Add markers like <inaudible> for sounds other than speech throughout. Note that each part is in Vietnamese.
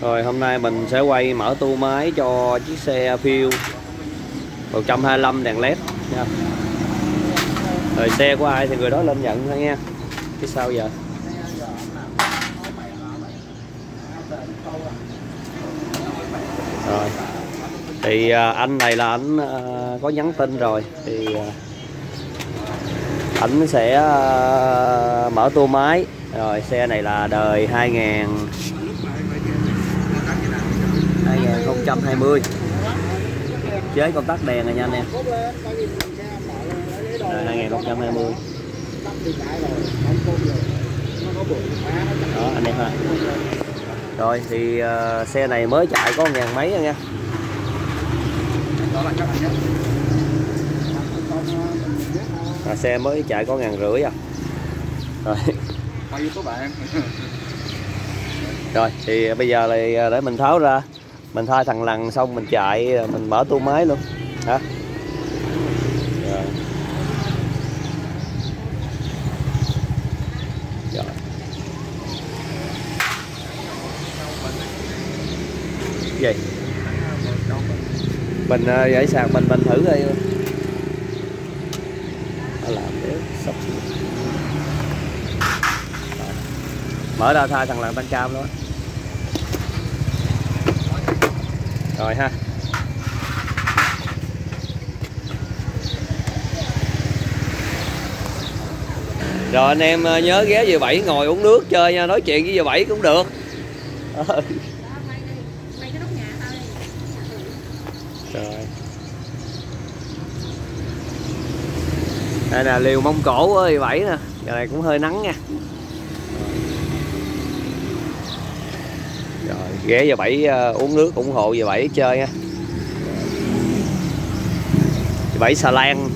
Rồi, hôm nay mình sẽ quay mở tu máy cho chiếc xe Fuel 125 đèn led nha. Rồi, xe của ai thì người đó lên nhận thôi nha. Chứ sao giờ? Rồi. Thì à, anh này là anh à, có nhắn tin rồi thì à, anh ảnh sẽ mở tua máy. Rồi, xe này là đời 2000 2020 chế công tắc đèn rồi nha anh em. Rồi, 2020 đó anh em ha. Rồi thì uh, xe này mới chạy có ngàn mấy nha à, xe mới chạy có ngàn rưỡi à. Rồi. Rồi thì bây giờ là để mình tháo ra mình thay thằng lằn xong mình chạy mình mở tua máy luôn. Hả? Rồi. rồi. Gì? Mình uh, giải sạc mình mình thử đi. Làm để sắp mở ra thay thằng lằn tăng cam luôn rồi ha. Rồi anh em ờ, nhớ ghé về bảy ngồi uống nước chơi nha nói chuyện với về bảy cũng được. Rồi. Đây là liều mông cổ ơi bảy nè. Giờ này cũng hơi nắng nha rồi ghé về bảy uh, ờ, uống nước ủng hộ về bảy chơi nha bảy xà lan.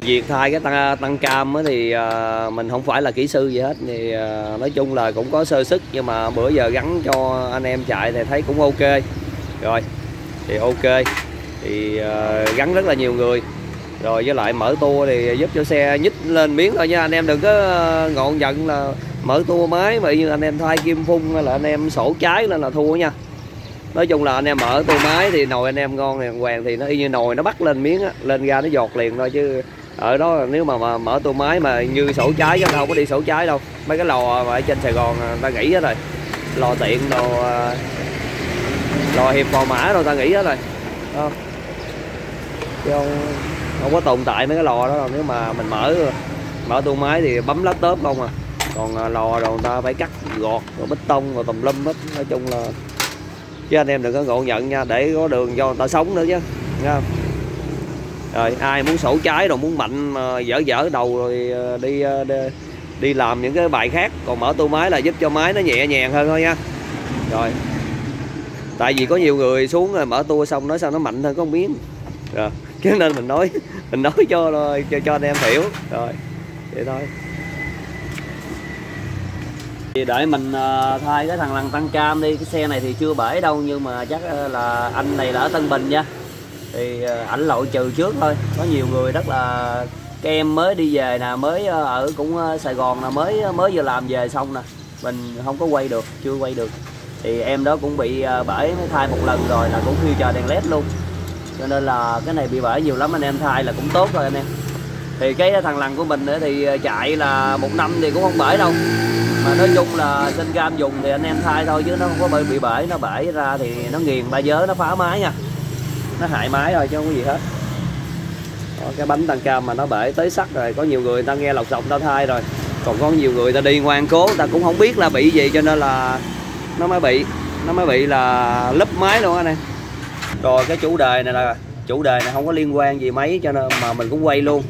Việc thay cái tăng, tăng cam thì uh, mình không phải là kỹ sư gì hết thì uh, nói chung là cũng có sơ sức nhưng mà bữa giờ gắn cho anh em chạy thì thấy cũng ok rồi thì ok. Thì uh, gắn rất là nhiều người. Rồi với lại mở tua thì giúp cho xe nhích lên miếng thôi nha. Anh em đừng có ờ, ngọn giận là mở tua máy mà như anh em thay kim phun hay là anh em sổ trái lên là thua nha. Nói chung là anh em mở tua máy thì nồi anh em ngon đàng hoàng thì nó y như nồi nó bắt lên miếng á, lên ra nó giọt liền thôi chứ ở đó nếu mà, mà mở tua máy mà như sổ trái chứ đâu có đi sổ trái đâu. Mấy cái lò mà ở trên Sài Gòn à, ta nghĩ hết rồi. Lò tiện đồ à, lò hiệp phò mã rồi ta nghĩ hết rồi. Không chứ không, không có tồn tại mấy cái lò đó đâu nếu mà mình mở mở tua máy thì bấm laptop không à. Còn à, lò rồi người ta phải cắt gọt rồi bê tông rồi tùm lum hết. Nói chung là chứ anh em đừng có ngộ nhận nha để có đường cho người ta sống nữa chứ nghe không rồi ai muốn sổ trái rồi muốn mạnh mà dở dở đầu rồi à, đi, à, đi đi làm những cái bài khác còn mở tua máy là giúp cho máy nó nhẹ nhàng hơn thôi nha. Rồi tại vì có nhiều người xuống rồi mở tua xong nói sao nó mạnh hơn có một miếng. Rồi <laughs> cho nên mình nói mình nói cho cho cho anh em hiểu. Rồi vậy thôi. Thì để mình uh, thay cái thằng lằn tăng cam đi cái xe này thì chưa bể đâu nhưng mà chắc ờ, là anh này là ở Tân Bình nha. Thì uh, ảnh lội trừ trước thôi. Có nhiều người rất là các em mới đi về nè mới ở cũng Sài Gòn là mới mới vừa làm về xong nè. Mình không có quay được chưa quay được thì em đó cũng bị à, bể mới thay một lần rồi là cũng khi chờ đèn led luôn. Cho nên là cái này bị bể nhiều lắm anh em thay là cũng tốt rồi anh em. Thì cái thằng lằn của mình thì à, chạy là một năm thì cũng không bể đâu. Mà nói chung là sinh cam dùng thì anh em thay thôi chứ nó không có bị bể. Nó bể ra thì nó nghiền ba dớ nó phá máy nha. Nó hại máy thôi chứ không có gì hết. Đó, cái bánh tăng cam mà nó bể tới sắt rồi có nhiều người ta nghe lọc sọc ta thay rồi. Còn có nhiều người ta đi ngoan cố ta cũng không biết là bị gì cho nên là nó mới bị, nó mới bị là lấp máy luôn anh em. Rồi cái chủ đề này là, chủ đề này không có liên quan gì mấy, cho nên mà mình cũng quay luôn.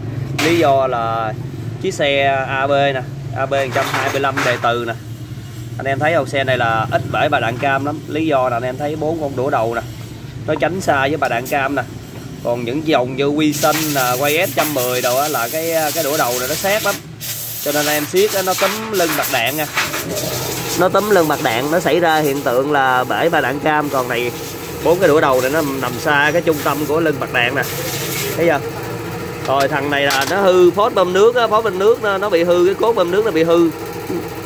Lý do là chiếc xe AB nè AB 125 đề từ nè. Anh em thấy không? Xe này là ít bể bà đạn cam lắm. Lý do là anh em thấy bốn con đũa đầu nè. Nó tránh xa với bà đạn cam nè. Còn những dòng như quy sinh là quay s 110 đâu á là cái cái đũa đầu này nó sát lắm cho nên em siết nó tấm lưng mặt đạn nha. Nó tấm lưng mặt đạn nó xảy ra hiện tượng là bể và đạn cam còn này bốn cái đũa đầu này nó nằm xa cái trung tâm của lưng bạc đạn nè. Thấy chưa? Rồi thằng này là nó hư phốt bơm nước á phốt bơm nước nó, nó bị hư cái cốt bơm nước nó bị hư.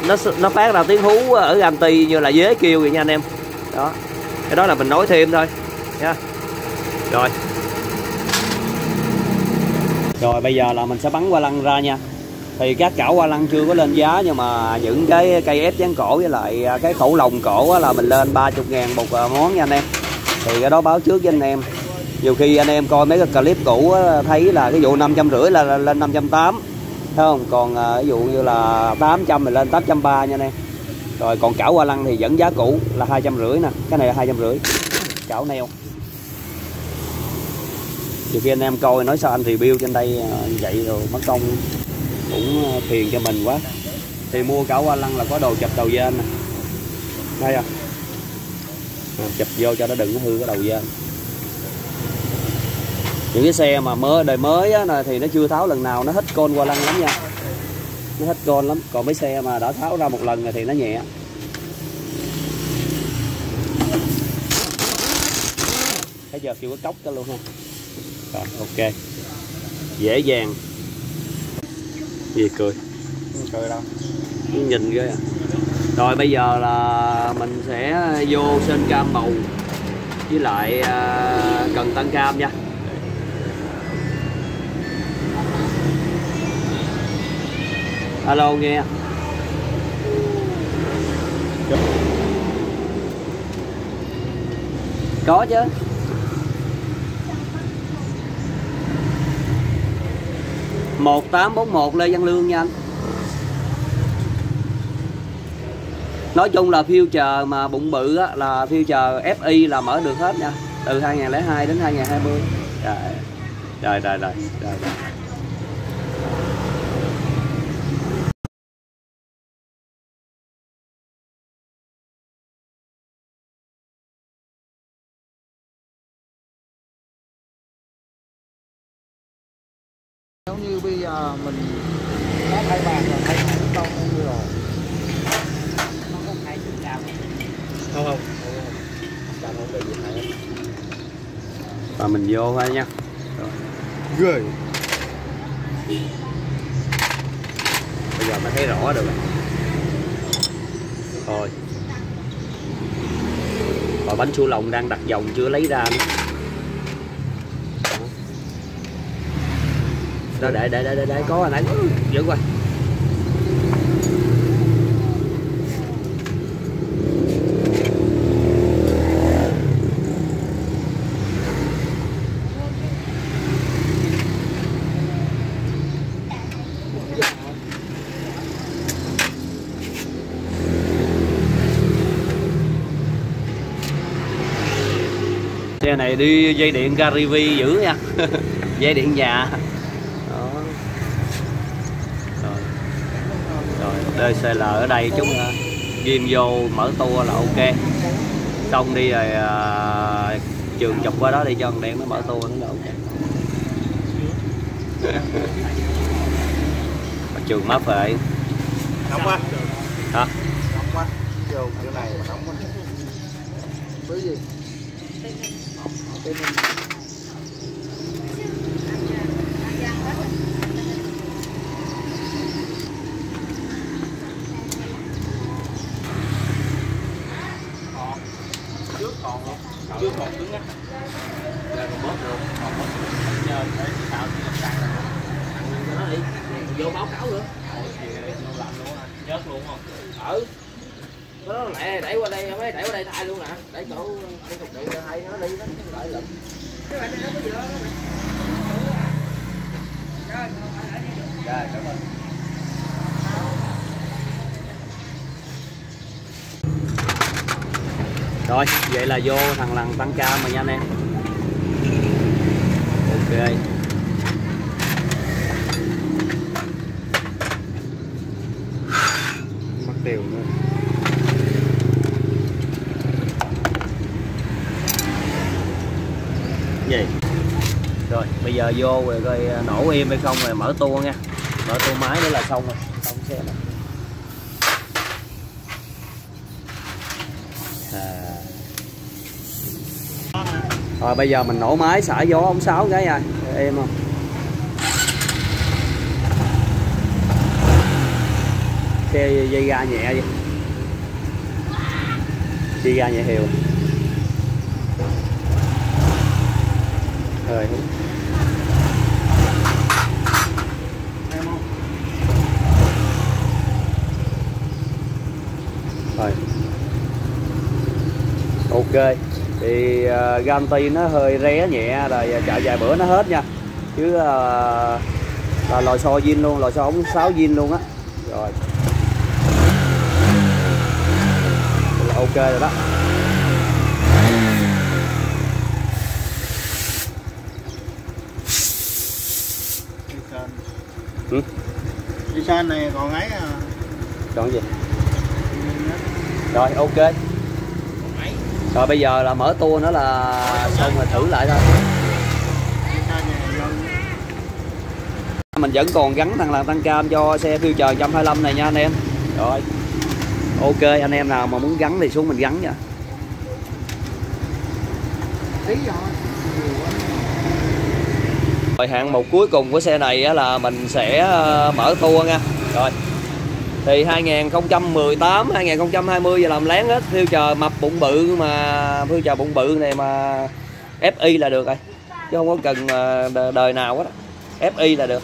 Nó nó phát ra tiếng hú ở anti như là dế kêu vậy nha anh em. Đó. Cái đó là mình nói thêm thôi nha. Rồi. Rồi bây giờ là mình sẽ bắn qua lăng ra nha thì các chảo hoa lăng chưa có lên giá nhưng mà những cái cây ép dán cổ với lại à, cái khẩu lồng cổ là mình lên 30 ngàn một à, món nha anh em. Thì cái đó báo trước với anh em. Nhiều khi anh em coi mấy cái clip cũ thấy là cái vụ năm trăm rưỡi là lên năm trăm tám thấy không? Còn à, ví dụ như là 800 thì lên 830 nha anh em. Rồi còn chảo hoa lăng thì vẫn giá cũ là hai trăm rưỡi nè. Cái này là hai trăm rưỡi. Chảo neo. Nhiều khi anh em coi nói sao anh review trên đây à, vậy rồi mất công cũng ờ, phiền cho mình quá. Thì mua cả qua lăng là có đồ chụp đầu dên nè. Đây à, à chụp vô cho nó đừng có hư cái đầu dên những cái xe mà mới đời mới á, thì nó chưa tháo lần nào nó hết con qua lăng lắm nha. Nó hết con lắm. Còn mấy xe mà đã tháo ra một lần rồi thì nó nhẹ. Thấy giờ kêu có cốc đó luôn ha. Rồi ok. Dễ dàng gì cười? Cười đâu. Nhìn ghê à? Rồi bây giờ là mình sẽ vô sơn cam màu với lại à, cần tăng cam nha. Alo nghe. Có chứ một tám bốn một lê văn lương nha anh. Nói chung là future mà bụng bự á, là future fi là mở được hết nha. Từ 2002 đến 2020 trời trời trời trời, trời, trời. nếu như bây giờ mình thay bàn rồi thay bàn không như rồi. Nó có hai chục cao không không. Không không bị gì thay và mình vô thôi nha. Ghê. Bây giờ mới thấy rõ được rồi và bánh chua lòng đang đặt dòng chưa lấy ra nữa. đó để để để để, để có hồi nãy giữ coi xe này đi dây điện Garivi dữ nha. <laughs> Dây điện nhà. Đó. Rồi. Rồi DCL ở đây chúng ghim vô mở tour là ok. Xong đi rồi à, trường chụp qua đó đi cho đen nó mở tour nó ok Mà trường mất rồi. Nóng quá. Hả? Nóng quá. Vô chỗ này mà nóng quá. Với gì trước còn không trước còn cứng á Ra còn bớt được còn bớt nhờ để sao thì làm càng cho nó đi vô báo cáo nữa nhớt luôn không ừ nó lại đẩy qua đây mới đẩy qua đây thay luôn nè đẩy chỗ cái cục điện thay nó đi, nó lại lụm rồi, cảm ơn. Rồi, vậy là vô thằng lần tăng ca mà nha anh em. Ok. Mất tiêu nữa gì rồi bây giờ vô rồi coi à, nổ im hay không rồi mở tua nha. Mở tua máy nữa là xong rồi, xong xe này à. rồi bây giờ mình nổ máy, xả gió ống sáu cái nha, em không? Xe dây ga nhẹ vậy dây ga nhẹ hiệu. Rồi. Ok thì uh, ganti nó hơi ré nhẹ rồi chạy vài bữa nó hết nha. Chứ uh, là lò xo zin luôn lò xo ống sáo zin luôn á. Rồi. Là ok rồi đó. Ừ? đi sơn này còn ấy à? Còn gì? Rồi ok rồi bây giờ là mở tour nữa là xong rồi thử lại thôi. Mình vẫn còn gắn thằng làm tăng cam cho xe Future 125 này nha anh em. Rồi. Ok, anh em nào mà muốn gắn thì xuống mình gắn nha. Rồi hạng mục cuối cùng của xe này là mình sẽ ờ, mở tour nha. Rồi thì 2018 2020 giờ làm lén hết Future mập bụng bự mà Future bụng bự này mà FI là được rồi chứ không có cần đ- đời nào hết. FI là được.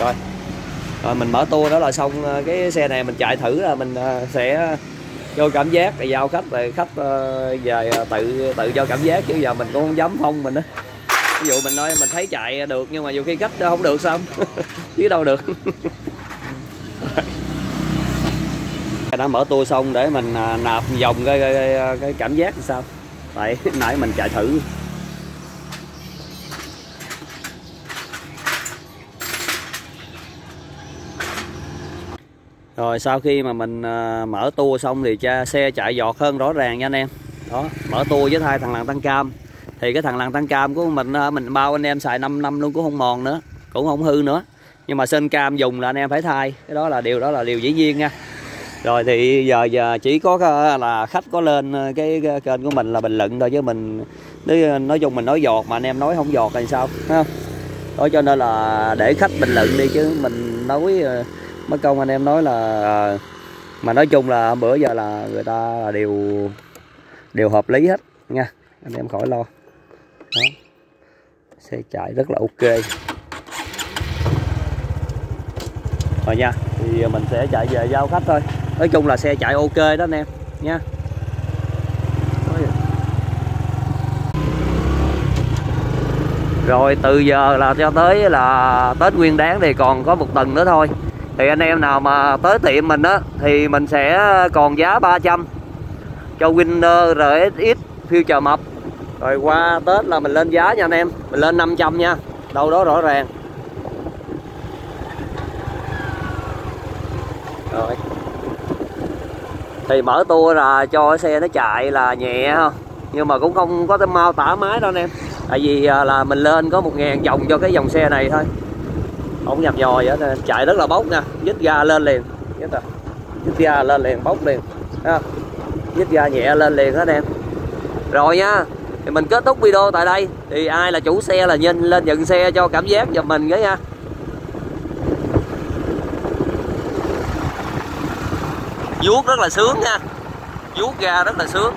Rồi. Rồi mình mở tour đó là xong ờ, cái xe này mình chạy thử là mình ờ, sẽ cho cảm giác rồi giao khách rồi khách về tự tự cho cảm giác chứ giờ mình cũng không dám phong mình á ví dụ mình nói mình thấy chạy được nhưng mà nhiều khi khách không được xong <laughs> chứ đâu được <laughs> đã mở tua xong để mình à, nạp vòng cái, cái, cái, cái cảm giác sao tại <laughs> nãy mình chạy thử Rồi sau khi mà mình à, mở tua xong thì cha xe chạy giọt hơn rõ ràng nha anh em. Đó, mở tua với thay thằng làng tăng cam. Thì cái thằng làng tăng cam của mình ờ, mình bao anh em xài 5 năm luôn cũng không mòn nữa, cũng không hư nữa. Nhưng mà sên cam dùng là anh em phải thay. Cái đó là điều đó là điều dĩ nhiên nha. Rồi thì giờ giờ chỉ có ờ, là khách có lên ờ, cái, cái kênh của mình là bình luận thôi chứ mình nói, nói chung mình nói giọt mà anh em nói không giọt thì sao, thấy không? Đó cho nên là để khách bình luận đi chứ mình nói mất công anh em nói là mà nói chung là bữa giờ là người ta là đều đều hợp lý hết nha anh em khỏi lo đó. Xe chạy rất là ok. Rồi nha, thì mình sẽ chạy về giao khách thôi. Nói chung là xe chạy ok đó anh em, nha. Rồi từ giờ là cho tới là Tết Nguyên đáng thì còn có một tuần nữa thôi. Thì anh em nào mà tới tiệm mình á, thì mình sẽ còn giá 300 cho Winner RSX Future mập rồi qua Tết là mình lên giá nha anh em. Mình lên 500 nha. Đâu đó rõ ràng. Rồi. Thì mở tua là cho xe nó chạy là nhẹ không nhưng mà cũng không có mau tả máy đâu anh em. Tại vì à, là mình lên có một ngàn vòng cho cái dòng xe này thôi. Không nhập nhòi vậy nên chạy rất là bốc nha dứt ga lên liền. Dứt à. Dít ga lên liền, bốc liền. Dứt ga nhẹ lên liền hết em. Rồi nha thì mình kết thúc video tại đây. Thì ai là chủ xe là nhìn lên nhận xe cho cảm giác giùm mình cái nha. Vuốt rất là sướng nha. Vuốt ra rất là sướng.